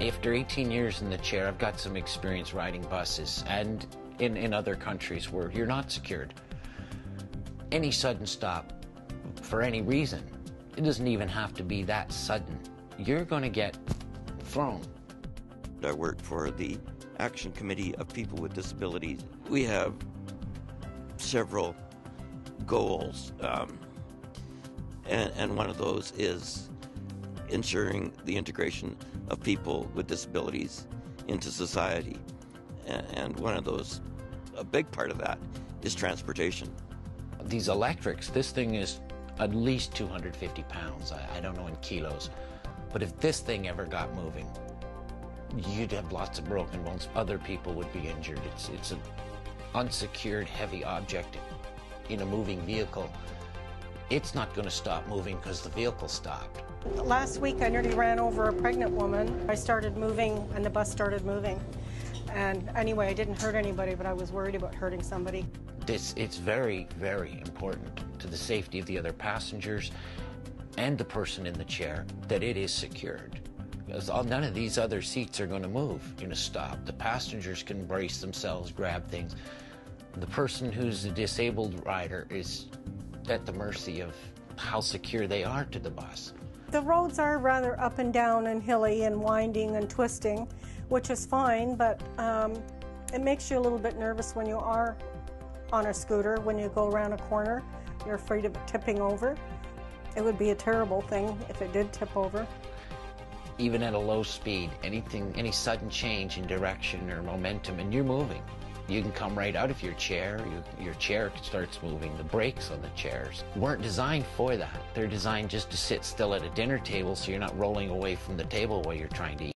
after 18 years in the chair, I've got some experience riding buses and in, in other countries where you're not secured. Any sudden stop for any reason, it doesn't even have to be that sudden. You're going to get thrown. I work for the Action Committee of People with Disabilities. We have several goals, um, and, and one of those is ensuring the integration of people with disabilities into society. And, one of those, a big part of that, is transportation. These electrics, this thing is at least 250 pounds. I, I don't know in kilos. But if this thing ever got moving, you'd have lots of broken bones. Other people would be injured. It's, it's an unsecured, heavy object in a moving vehicle. It's not going to stop moving because the vehicle stopped. Last week, I nearly ran over a pregnant woman. I started moving, and the bus started moving. And anyway, I didn't hurt anybody, but I was worried about hurting somebody. This, it's very, very important to the safety of the other passengers and the person in the chair that it is secured. Because all, none of these other seats are going to move, going to stop. The passengers can brace themselves, grab things. The person who's a disabled rider is at the mercy of how secure they are to the bus. The roads are rather up and down and hilly and winding and twisting, which is fine, but um, it makes you a little bit nervous when you are on a scooter. When you go around a corner, you're afraid of tipping over. It would be a terrible thing if it did tip over. Even at a low speed, anything, any sudden change in direction or momentum, and you're moving. You can come right out of your chair, you, your chair starts moving. The brakes on the chairs weren't designed for that. They're designed just to sit still at a dinner table so you're not rolling away from the table while you're trying to eat.